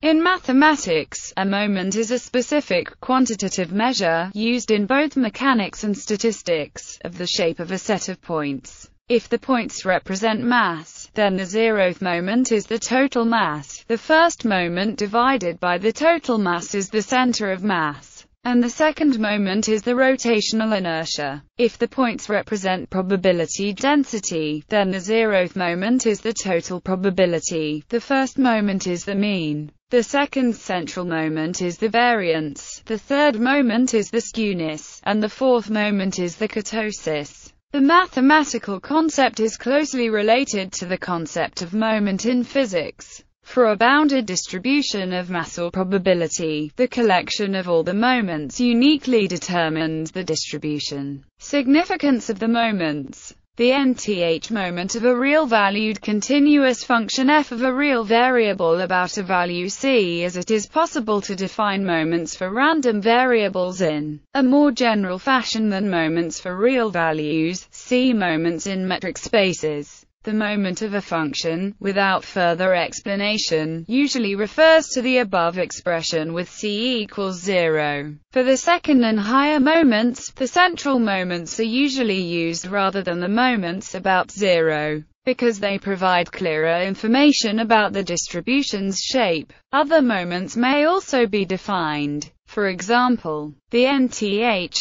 In mathematics, a moment is a specific quantitative measure, used in both mechanics and statistics, of the shape of a set of points. If the points represent mass, then the zeroth moment is the total mass. The first moment divided by the total mass is the center of mass and the second moment is the rotational inertia. If the points represent probability density, then the zeroth moment is the total probability, the first moment is the mean, the second central moment is the variance, the third moment is the skewness, and the fourth moment is the kurtosis. The mathematical concept is closely related to the concept of moment in physics. For a bounded distribution of mass or probability, the collection of all the moments uniquely determines the distribution. Significance of the moments the nth moment of a real-valued continuous function f of a real variable about a value c as it is possible to define moments for random variables in a more general fashion than moments for real values, see moments in metric spaces. The moment of a function, without further explanation, usually refers to the above expression with c equals 0. For the second and higher moments, the central moments are usually used rather than the moments about 0 because they provide clearer information about the distribution's shape. Other moments may also be defined. For example, the nth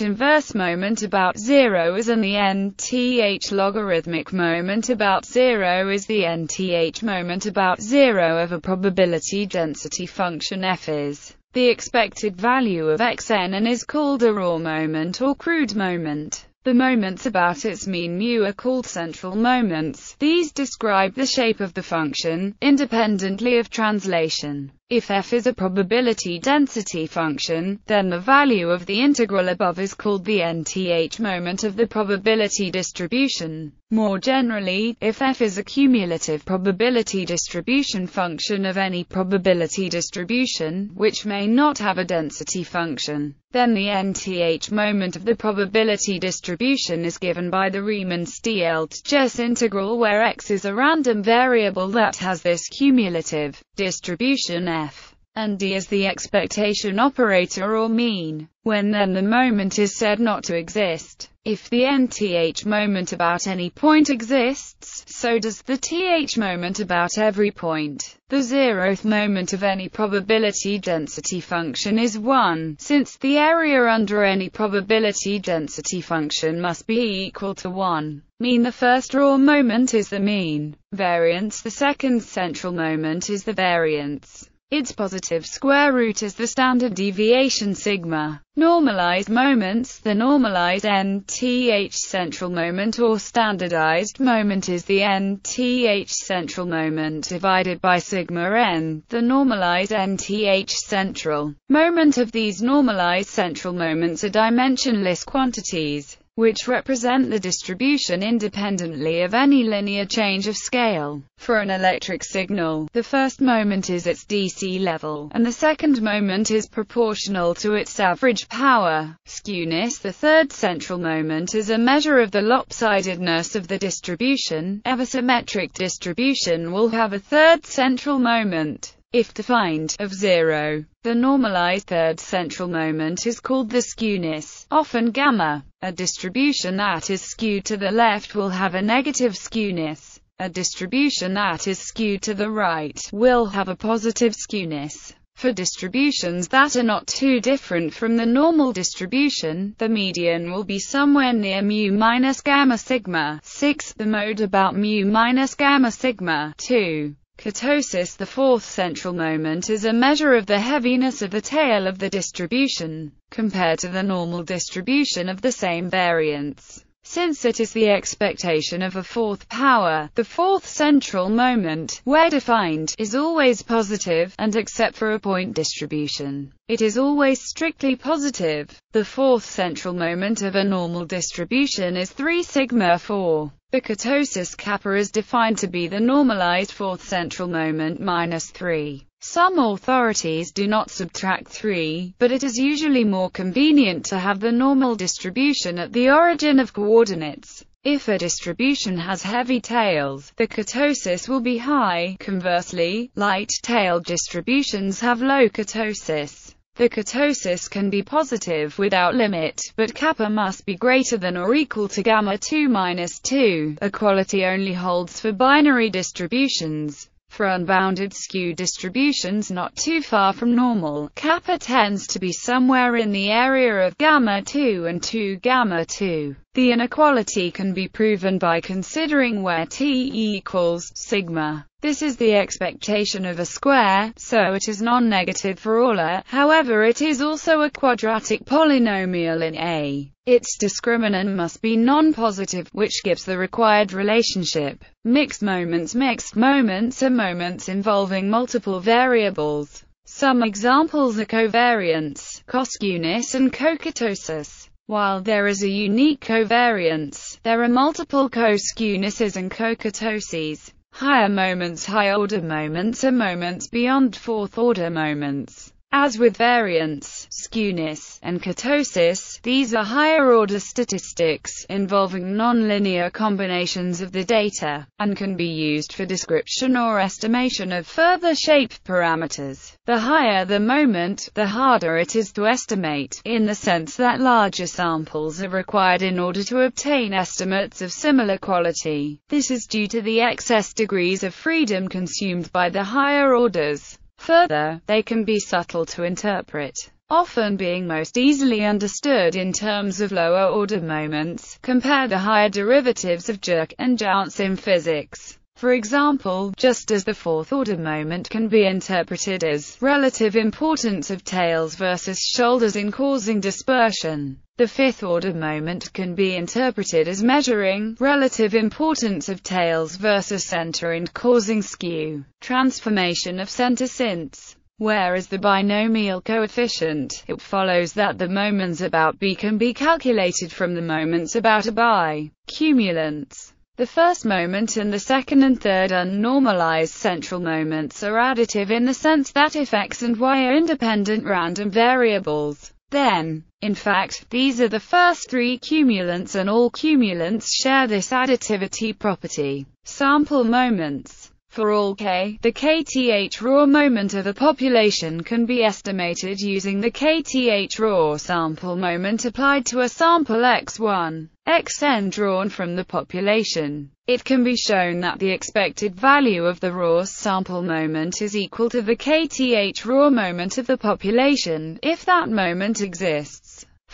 inverse moment about zero is and the nth logarithmic moment about zero is the nth moment about zero of a probability density function f is the expected value of xn and is called a raw moment or crude moment. The moments about its mean mu are called central moments. These describe the shape of the function, independently of translation. If f is a probability density function, then the value of the integral above is called the nth moment of the probability distribution. More generally, if f is a cumulative probability distribution function of any probability distribution, which may not have a density function, then the nth moment of the probability distribution is given by the Riemann-Stieltjes integral where x is a random variable that has this cumulative distribution f, and d is the expectation operator or mean. When then the moment is said not to exist, if the nth moment about any point exists, so does the th moment about every point. The zeroth moment of any probability density function is 1, since the area under any probability density function must be equal to 1. Mean the first raw moment is the mean. Variance the second central moment is the variance. Its positive square root is the standard deviation sigma. Normalized moments The normalized nth central moment or standardized moment is the nth central moment divided by sigma n, the normalized nth central moment of these normalized central moments are dimensionless quantities which represent the distribution independently of any linear change of scale. For an electric signal, the first moment is its DC level, and the second moment is proportional to its average power. Skewness The third central moment is a measure of the lopsidedness of the distribution. Every symmetric distribution will have a third central moment if defined, of zero. The normalized third central moment is called the skewness, often gamma. A distribution that is skewed to the left will have a negative skewness. A distribution that is skewed to the right will have a positive skewness. For distributions that are not too different from the normal distribution, the median will be somewhere near mu minus gamma sigma 6, the mode about mu minus gamma sigma 2. Kurtosis The fourth central moment is a measure of the heaviness of the tail of the distribution, compared to the normal distribution of the same variance. Since it is the expectation of a fourth power, the fourth central moment, where defined, is always positive, and except for a point distribution, it is always strictly positive. The fourth central moment of a normal distribution is 3 sigma 4. The kurtosis kappa is defined to be the normalized fourth central moment minus 3. Some authorities do not subtract 3, but it is usually more convenient to have the normal distribution at the origin of coordinates. If a distribution has heavy tails, the kurtosis will be high. Conversely, light-tailed distributions have low kurtosis. The kurtosis can be positive without limit, but kappa must be greater than or equal to gamma 2 minus 2. Equality only holds for binary distributions. For unbounded skew distributions not too far from normal, kappa tends to be somewhere in the area of gamma 2 and 2 gamma 2. The inequality can be proven by considering where t equals sigma. This is the expectation of a square, so it is non-negative for all a, however it is also a quadratic polynomial in A. Its discriminant must be non-positive, which gives the required relationship. Mixed moments Mixed moments are moments involving multiple variables. Some examples are covariance, coskewness and cokurtosis. While there is a unique covariance, there are multiple co-skewnesses and cokurtoses. Higher moments High-order moments are moments beyond fourth-order moments. As with variance, skewness, and kurtosis, these are higher-order statistics, involving nonlinear combinations of the data, and can be used for description or estimation of further shape parameters. The higher the moment, the harder it is to estimate, in the sense that larger samples are required in order to obtain estimates of similar quality. This is due to the excess degrees of freedom consumed by the higher orders. Further, they can be subtle to interpret, often being most easily understood in terms of lower-order moments. Compare the higher derivatives of jerk and jounce in physics. For example, just as the fourth-order moment can be interpreted as relative importance of tails versus shoulders in causing dispersion, the fifth-order moment can be interpreted as measuring relative importance of tails versus center in causing skew, transformation of center since. Whereas the binomial coefficient, it follows that the moments about B can be calculated from the moments about A by cumulants. The first moment and the second and third unnormalized central moments are additive in the sense that if x and y are independent random variables, then, in fact, these are the first three cumulants and all cumulants share this additivity property. Sample moments for all k, the kth raw moment of a population can be estimated using the kth raw sample moment applied to a sample x1, xn drawn from the population. It can be shown that the expected value of the raw sample moment is equal to the kth raw moment of the population, if that moment exists,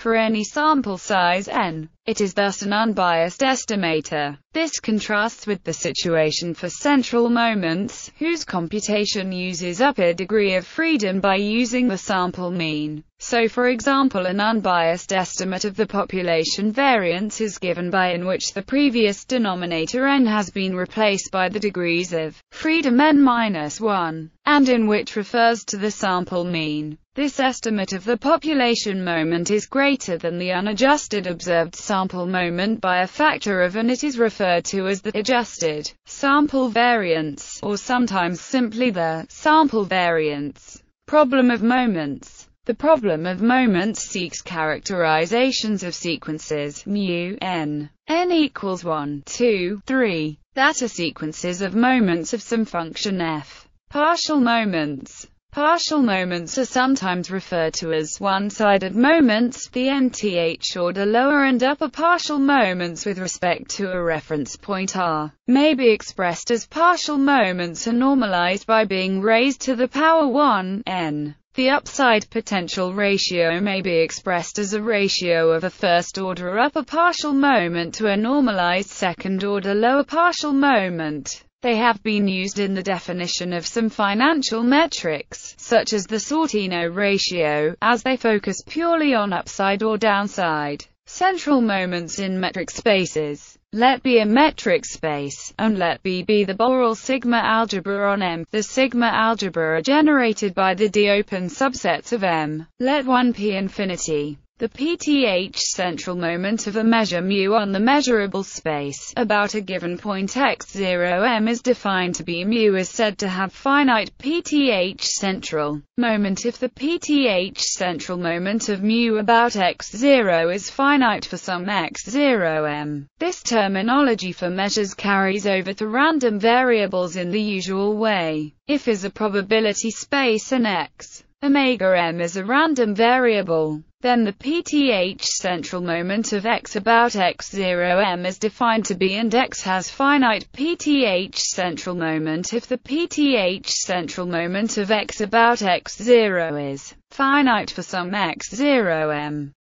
for any sample size n. It is thus an unbiased estimator. This contrasts with the situation for central moments, whose computation uses up a degree of freedom by using the sample mean. So for example an unbiased estimate of the population variance is given by in which the previous denominator n has been replaced by the degrees of freedom n minus 1, and in which refers to the sample mean. This estimate of the population moment is greater than the unadjusted observed sample moment by a factor of and it is referred to as the adjusted sample variance, or sometimes simply the sample variance. Problem of moments the problem of moments seeks characterizations of sequences mu n n equals 1, 2, 3, that are sequences of moments of some function f. Partial moments Partial moments are sometimes referred to as one-sided moments, the nth order lower and upper partial moments with respect to a reference point r, may be expressed as partial moments are normalized by being raised to the power 1, n. The upside potential ratio may be expressed as a ratio of a first-order upper partial moment to a normalized second-order lower partial moment. They have been used in the definition of some financial metrics, such as the Sortino ratio, as they focus purely on upside or downside. Central moments in metric spaces let be a metric space, and let B be the Borel sigma algebra on M. The sigma algebra are generated by the d open subsets of M. Let 1 p infinity The pth central moment of a measure mu on the measurable space about a given point x0m is defined to be mu is said to have finite pth central moment if the pth central moment of mu about x0 is finite for some x0m. This terminology for measures carries over to random variables in the usual way. If is a probability space and x omega m is a random variable, then the pth central moment of x about x0m is defined to be and x has finite pth central moment if the pth central moment of x about x0 is finite for some x0m.